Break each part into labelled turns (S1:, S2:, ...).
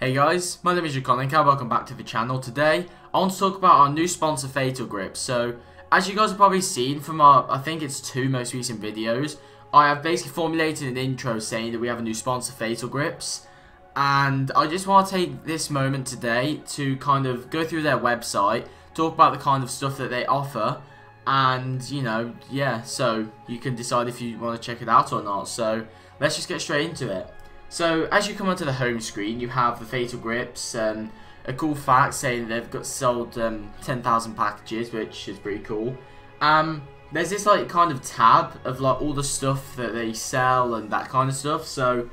S1: Hey guys, my name is Draconic, welcome back to the channel. Today, I want to talk about our new sponsor Fatal Grip. So, as you guys have probably seen from our, I think it's two most recent videos, I have basically formulated an intro saying that we have a new sponsor Fatal Grips. And I just want to take this moment today to kind of go through their website, talk about the kind of stuff that they offer, and, you know, yeah, so you can decide if you want to check it out or not. So, let's just get straight into it. So as you come onto the home screen, you have the Fatal Grips. Um, a cool fact saying they've got sold um, 10,000 packages, which is pretty cool. Um, there's this like kind of tab of like all the stuff that they sell and that kind of stuff. So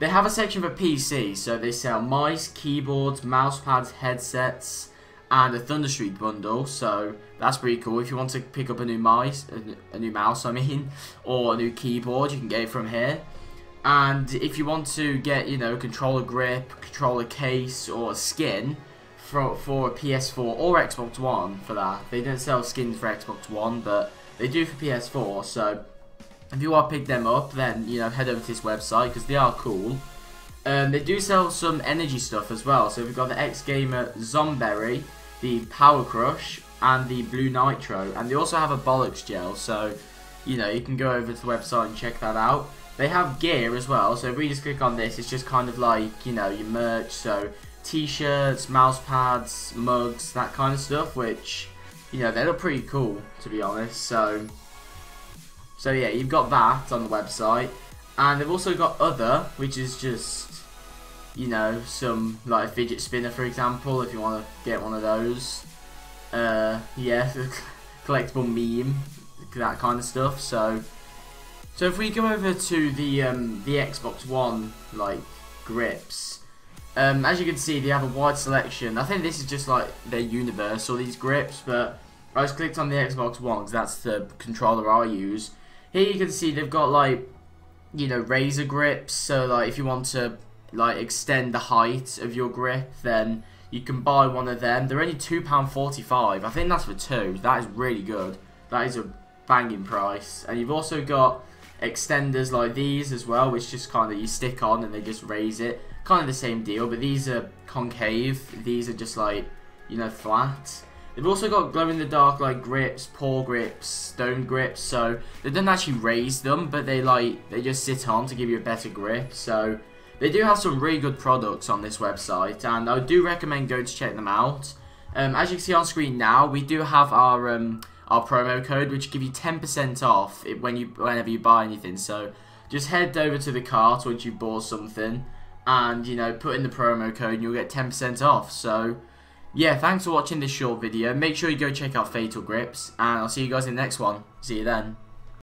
S1: they have a section for PC. So they sell mice, keyboards, mouse pads, headsets, and a Thunderstreak bundle. So that's pretty cool. If you want to pick up a new mice, a new mouse, I mean, or a new keyboard, you can get it from here. And if you want to get, you know, controller grip, controller case, or skin for, for a PS4 or Xbox One for that, they don't sell skins for Xbox One, but they do for PS4, so if you want to pick them up, then, you know, head over to this website, because they are cool. Um, they do sell some energy stuff as well, so we've got the X Gamer Zomberry, the Power Crush, and the Blue Nitro, and they also have a Bollocks Gel, so, you know, you can go over to the website and check that out. They have gear as well, so if we just click on this, it's just kind of like, you know, your merch, so t-shirts, mouse pads, mugs, that kind of stuff, which, you know, they look pretty cool, to be honest, so, so yeah, you've got that on the website, and they've also got other, which is just, you know, some, like fidget spinner, for example, if you want to get one of those, uh, yeah, collectible meme, that kind of stuff, so, so if we go over to the um, the Xbox One like grips, um, as you can see they have a wide selection. I think this is just like their universal these grips, but I just clicked on the Xbox One because that's the controller I use. Here you can see they've got like you know razor grips. So like if you want to like extend the height of your grip, then you can buy one of them. They're only two pound forty five. I think that's for two. That is really good. That is a banging price. And you've also got extenders like these as well, which just kind of you stick on and they just raise it. Kind of the same deal, but these are concave. These are just like, you know, flat. They've also got glow-in-the-dark like grips, paw grips, stone grips, so they don't actually raise them, but they like, they just sit on to give you a better grip, so they do have some really good products on this website, and I do recommend going to check them out. Um, as you can see on screen now, we do have our um, our promo code, which give you 10% off when you whenever you buy anything. So just head over to the cart once you bought something, and you know put in the promo code, and you'll get 10% off. So yeah, thanks for watching this short video. Make sure you go check out Fatal Grips, and I'll see you guys in the next one. See you then.